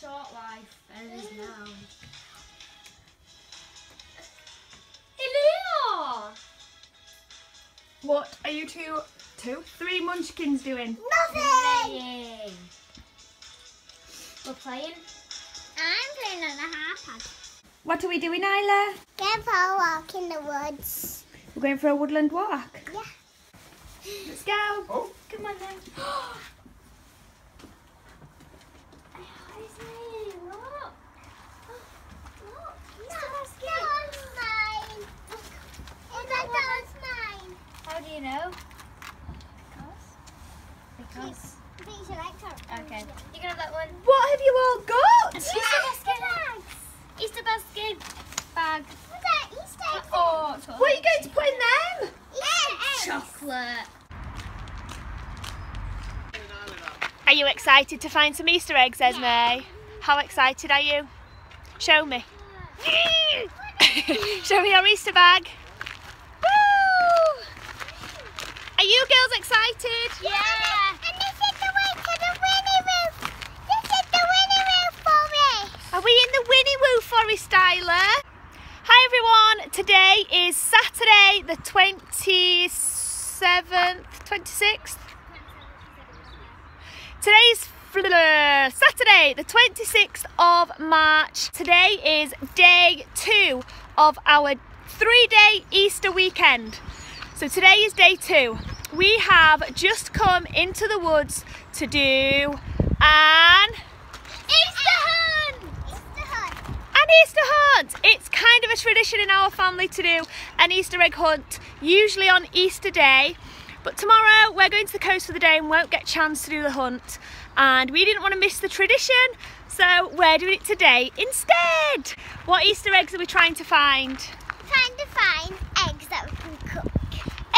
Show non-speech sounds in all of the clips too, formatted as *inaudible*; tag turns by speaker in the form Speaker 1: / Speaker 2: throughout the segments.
Speaker 1: short life as it is now. Hello!
Speaker 2: What are you two, two, three munchkins doing?
Speaker 1: Playing. We're playing.
Speaker 3: I'm playing on a iPad.
Speaker 2: What are we doing, Isla?
Speaker 3: Going for a walk in the woods.
Speaker 2: We're going for a woodland walk.
Speaker 3: Yeah.
Speaker 2: Let's go.
Speaker 4: Oh,
Speaker 1: Come on then. *gasps* *gasps* How do you know? Because.
Speaker 3: Because.
Speaker 1: Okay. You can have that one.
Speaker 2: What have you all got?
Speaker 1: Easter basket. Bags. Easter basket bag.
Speaker 3: Easter uh,
Speaker 1: Oh, it's
Speaker 2: What are you going to put in them?
Speaker 3: eggs.
Speaker 1: chocolate.
Speaker 2: Are you excited to find some Easter eggs, Esme? How excited are you? Show me. *laughs* Show me your Easter bag. Woo! Are you girls excited?
Speaker 3: Yeah. And this is the way to the Winnie roof. This is the Winnie roof for
Speaker 2: Are we in the Winnie Woo Forest, Isla? Hi everyone, today is Saturday the 27th, 26th? Today's Saturday the 26th of March. Today is day two of our three day Easter weekend. So today is day two. We have just come into the woods to do an Easter hunt!
Speaker 3: Easter hunt.
Speaker 2: An Easter hunt! It's kind of a tradition in our family to do an Easter egg hunt, usually on Easter Day. But tomorrow we're going to the coast for the day and won't get a chance to do the hunt. And we didn't want to miss the tradition, so we're doing it today instead. What Easter eggs are we trying to find?
Speaker 3: Trying to find eggs that we can cook.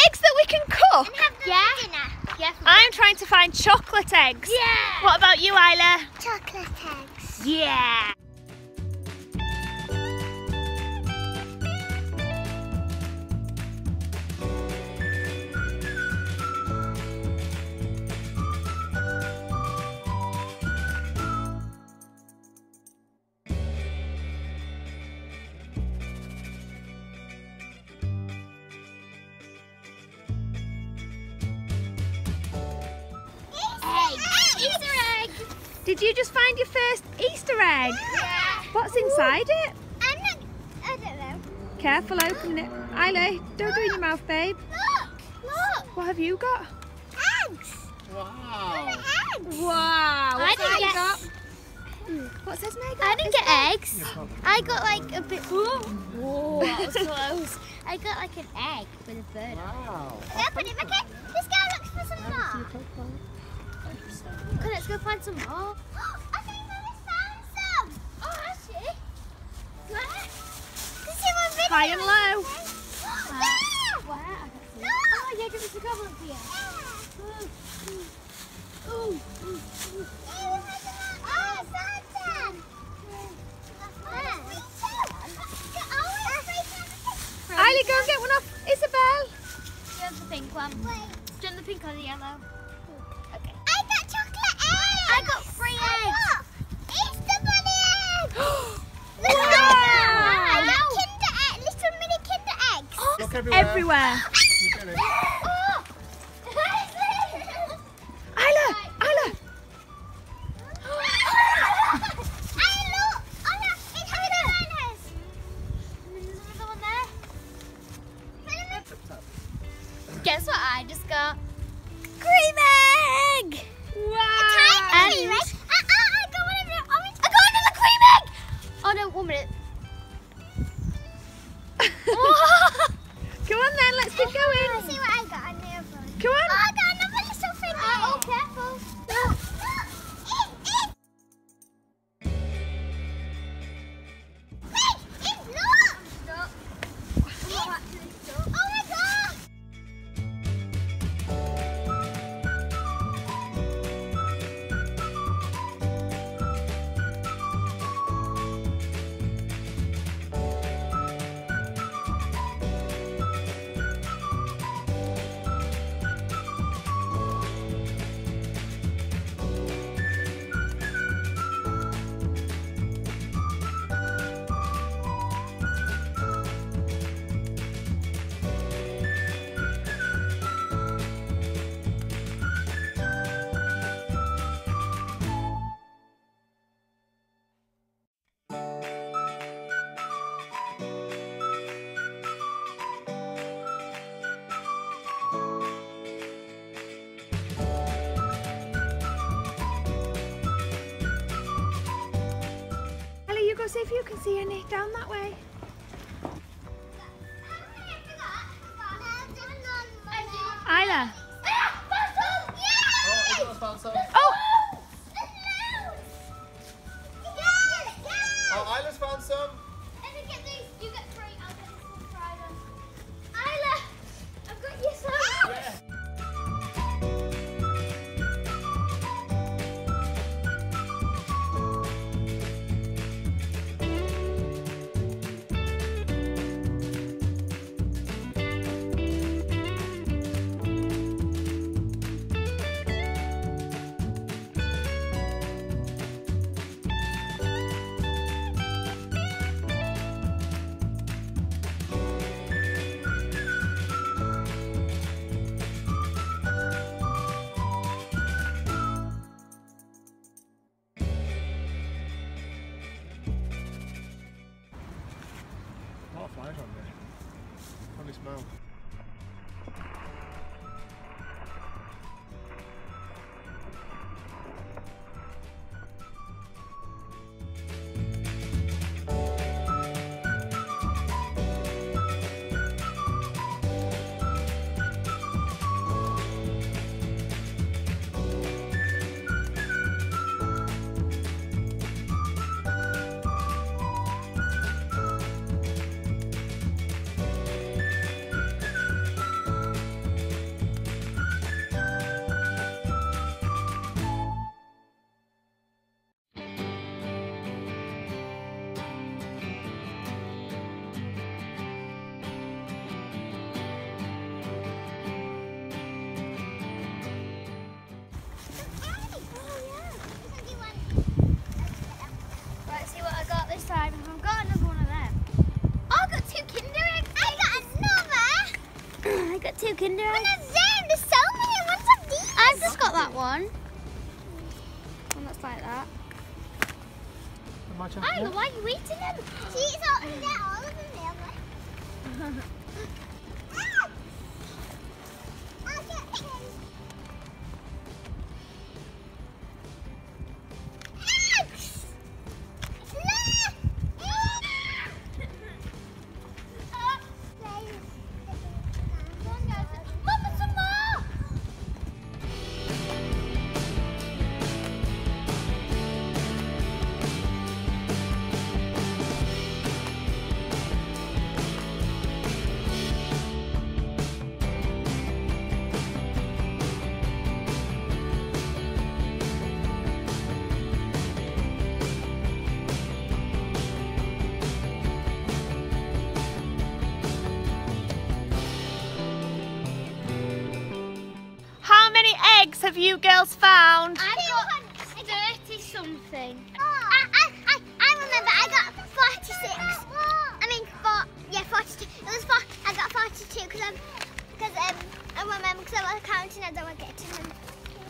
Speaker 2: Eggs that we can cook!
Speaker 3: And have them
Speaker 1: Yeah.
Speaker 3: for dinner.
Speaker 1: Yeah.
Speaker 2: I'm trying to find chocolate eggs.
Speaker 1: Yeah.
Speaker 2: What about you, Isla?
Speaker 3: Chocolate eggs.
Speaker 2: Yeah. Did you just find your first Easter egg?
Speaker 3: Yeah.
Speaker 2: What's inside it?
Speaker 3: I'm not. I don't know.
Speaker 2: Careful opening it. Isla, don't do it in your mouth, babe.
Speaker 3: Look. Look.
Speaker 2: What have you got?
Speaker 3: Eggs.
Speaker 4: wow.
Speaker 3: Eggs.
Speaker 2: Wow.
Speaker 1: I didn't get.
Speaker 2: What's Esme got?
Speaker 1: I didn't get eggs.
Speaker 3: I got like a bit. *laughs*
Speaker 1: Whoa, that was close. I got like an egg with a bird.
Speaker 4: Wow.
Speaker 1: Find some more. Oh. *gasps*
Speaker 3: I think I found some.
Speaker 1: Oh, actually.
Speaker 3: Where? Can see my video.
Speaker 2: High and low.
Speaker 3: There.
Speaker 1: Where? I got some.
Speaker 3: Look.
Speaker 1: Oh, yeah, give us a couple of here. Ooh, ooh, ooh.
Speaker 3: Oh, I found some.
Speaker 2: Isla, go and get one off Isabel.
Speaker 1: Do you have the pink one? Do you want the pink or the yellow?
Speaker 3: I got
Speaker 1: three eggs.
Speaker 3: Easter bunny eggs. Look
Speaker 2: Wow.
Speaker 3: I got Kinder egg, little mini Kinder eggs.
Speaker 4: Look everywhere.
Speaker 2: Everywhere. If you can see any down that way.
Speaker 1: Got another. I got two Kinder
Speaker 3: One
Speaker 1: eggs.
Speaker 3: of them. There's so many ones of these.
Speaker 1: I've just got that one. One that's like that.
Speaker 4: Imagine.
Speaker 1: Why are you eating them?
Speaker 3: She's all, they're all of them there. *laughs*
Speaker 2: have you girls found?
Speaker 1: I've got 30 something.
Speaker 3: I, I, I, I remember I got 46. I mean, four, yeah, 42. It was four, I got 42 because I'm, because um, I remember because I was counting as I was getting them.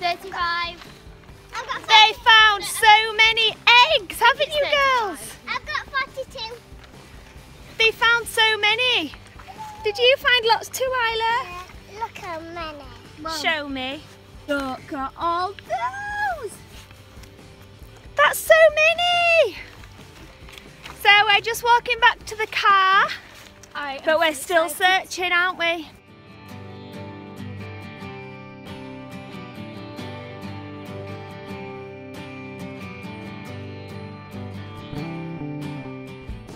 Speaker 1: 35.
Speaker 3: I've got
Speaker 2: They found so many eggs, haven't you girls?
Speaker 3: I've got 42.
Speaker 2: They found so many. Did you find lots too, Isla?
Speaker 3: Yeah, look how many.
Speaker 2: Show me. Look at all those. That's so many. So we're just walking back to the car,
Speaker 1: I
Speaker 2: but we're still searching, aren't we?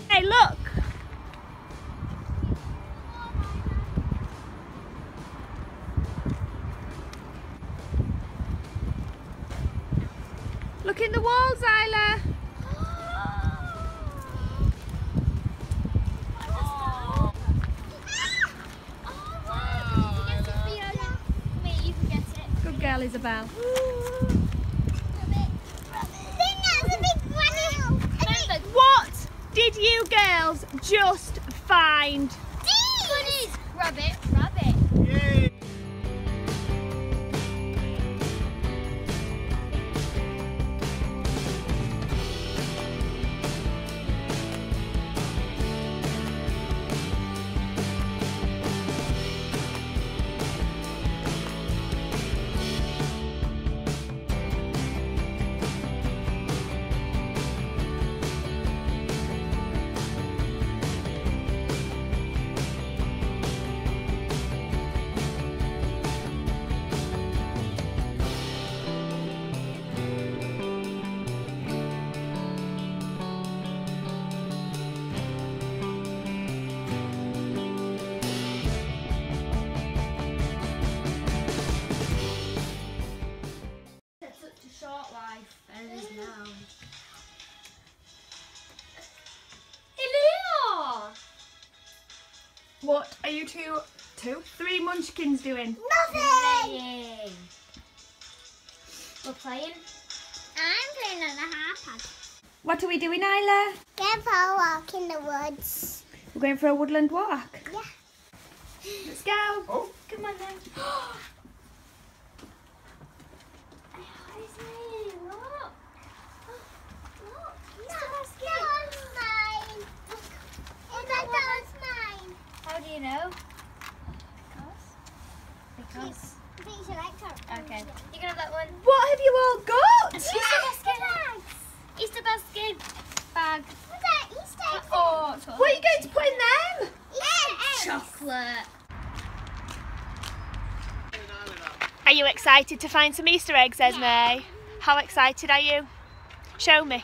Speaker 2: Hey. Look in the walls, Isla. Good. What did you girls just find?
Speaker 1: Rabbit, rabbit.
Speaker 2: Are you two, two, three munchkins doing?
Speaker 3: Nothing.
Speaker 1: Playing. We're playing.
Speaker 3: I'm playing on a iPad.
Speaker 2: What are we doing, Isla?
Speaker 3: Going for a walk in the woods.
Speaker 2: We're going for a woodland walk.
Speaker 3: Yeah.
Speaker 2: Let's go.
Speaker 4: Oh,
Speaker 1: Come on then. *gasps* How do you know? Because. Because. Okay. You can have that one.
Speaker 2: What have you all got? *laughs*
Speaker 1: Easter basket. Bags. Easter basket. Bag.
Speaker 3: Easter
Speaker 1: Oh,
Speaker 2: What are you going to put in them?
Speaker 1: chocolate.
Speaker 2: Are you excited to find some Easter eggs, Esme? How excited are you? Show me.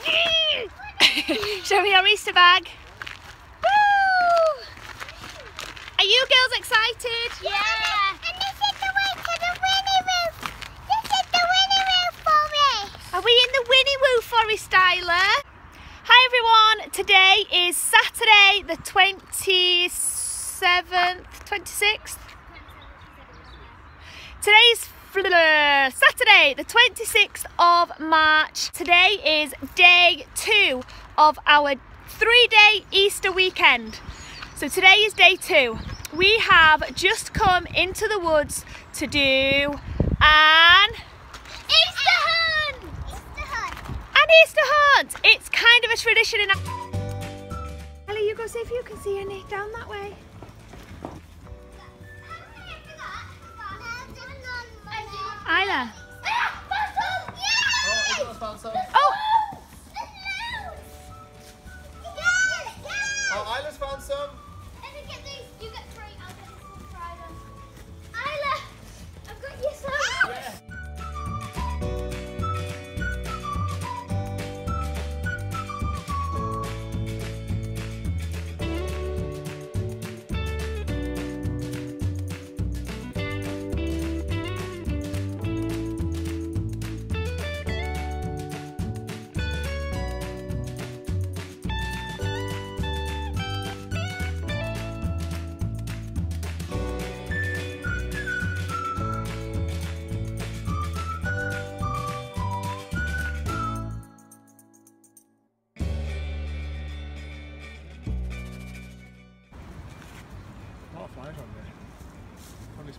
Speaker 2: *laughs* Show me your Easter bag. Woo! Are you girls excited?
Speaker 3: Yeah. And this is the way to the Winnie Roof. This is the Winnie Roof forest.
Speaker 2: Are we in the Winnie Woo Forest, Isla? Hi everyone, today is Saturday the 27th, 26th? Today's Saturday the 26th of March. Today is day two of our three day Easter weekend. So today is day two. We have just come into the woods to do an Easter hunt!
Speaker 3: Easter hunt.
Speaker 2: An Easter hunt! It's kind of a tradition in. Ellie, you go see if you can see any down that way. Isla.
Speaker 4: oh, Isla's found some.
Speaker 2: Oh,
Speaker 4: Oh, Isla's found some. A lot of flies on there. Funny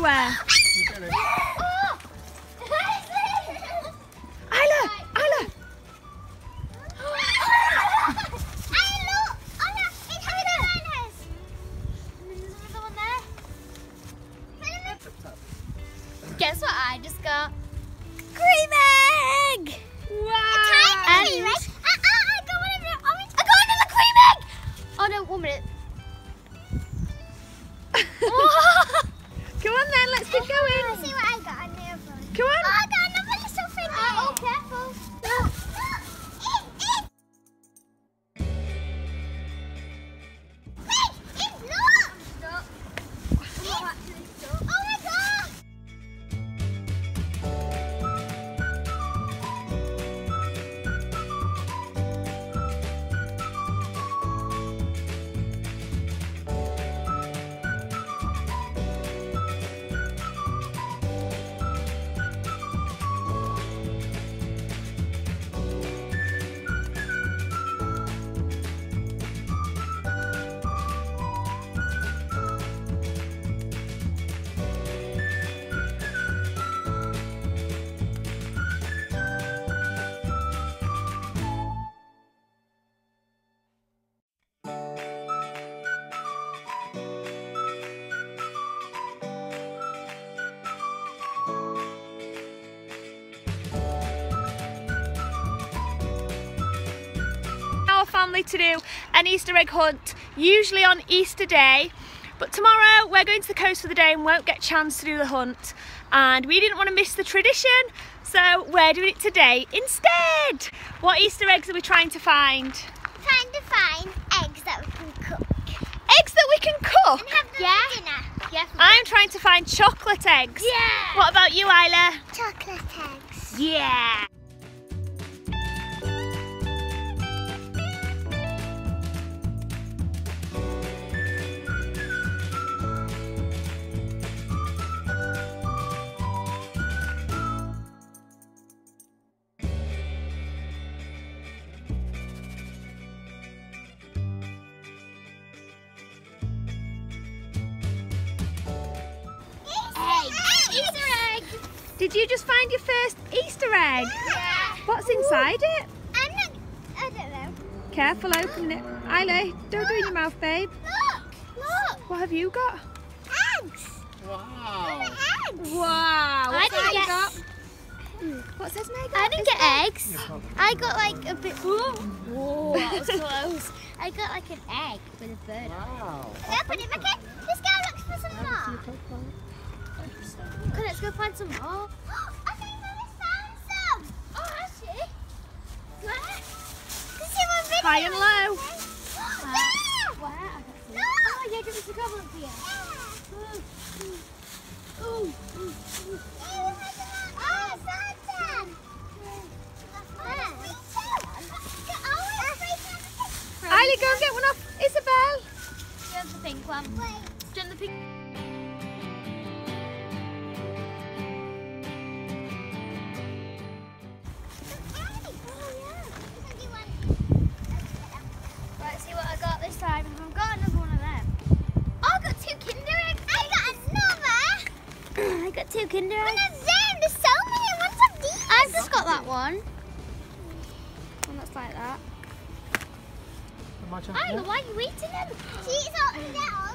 Speaker 1: one there.
Speaker 3: Bananas.
Speaker 1: Guess what I just got?
Speaker 3: Cream egg.
Speaker 2: Wow.
Speaker 3: Tiny cream egg. I, I, I got one of the orange. I got another cream egg.
Speaker 1: Oh no, one minute. *laughs* *laughs*
Speaker 2: Come on let's keep going.
Speaker 3: see what
Speaker 2: family to do an Easter egg hunt, usually on Easter Day. But tomorrow we're going to the coast for the day and won't get a chance to do the hunt. And we didn't want to miss the tradition, so we're doing it today instead. What Easter eggs are we trying to find?
Speaker 3: Trying to find eggs that we can cook
Speaker 2: Eggs that we can cook.
Speaker 3: and have them
Speaker 1: Yeah.
Speaker 3: for dinner.
Speaker 1: Yeah.
Speaker 2: I'm trying to find chocolate eggs.
Speaker 1: Yeah.
Speaker 2: What about you, Isla?
Speaker 3: Chocolate eggs.
Speaker 2: Yeah. Did you just find your first Easter egg?
Speaker 3: Yeah.
Speaker 2: What's inside it?
Speaker 3: I'm not. I don't know.
Speaker 2: Careful opening it. Isla, don't do it in your mouth, babe.
Speaker 3: Look. Look.
Speaker 2: What have you got?
Speaker 3: Eggs.
Speaker 4: Wow.
Speaker 3: Eggs.
Speaker 2: Wow.
Speaker 1: I didn't get.
Speaker 2: What says Meg?
Speaker 1: I didn't get eggs. I got like a bit. Whoa, that was *laughs* close. I got like an egg with a bird.
Speaker 4: Wow.
Speaker 3: Can I put it back in? This guy looks for some more.
Speaker 1: Okay, let's go find some more. *gasps*
Speaker 3: I think found some.
Speaker 1: Oh, actually.
Speaker 3: Where? Can you see my video?
Speaker 2: High and low.
Speaker 3: There.
Speaker 1: Where? I got some.
Speaker 3: Look.
Speaker 1: Oh, yeah, give us a couple of here.
Speaker 3: Yeah.
Speaker 1: Ooh.
Speaker 3: Hey, we found some. Oh, I found
Speaker 2: go and get one off Isabel.
Speaker 1: You want the pink one?
Speaker 3: Wait.
Speaker 1: Do you want the pink?
Speaker 4: Imagine
Speaker 1: Hi,
Speaker 4: that.
Speaker 1: why are you eating them?
Speaker 3: It's all,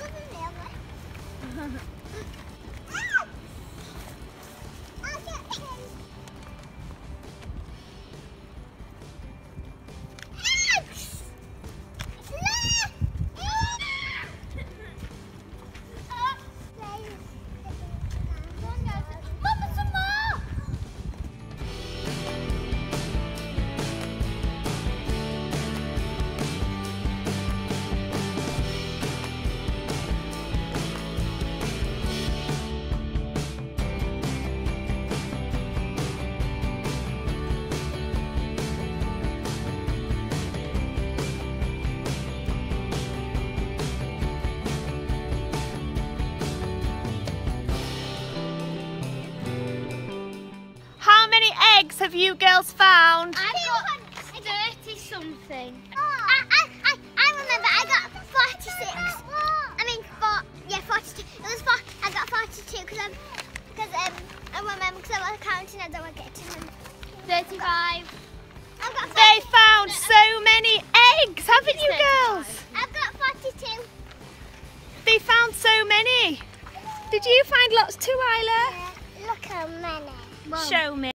Speaker 3: eggs
Speaker 2: have you girls found?
Speaker 1: I've got 30 something.
Speaker 3: I, I, I, I remember I got 46. I mean, four, yeah, 42. It was four, I got 42 because I'm, because um, I remember because I was counting, I don't want to get to them.
Speaker 1: 35.
Speaker 3: I've got
Speaker 2: They found so many eggs, haven't you girls?
Speaker 3: I've got 42.
Speaker 2: They found so many. Did you find lots too, Isla?
Speaker 3: Look how many.
Speaker 2: Show me.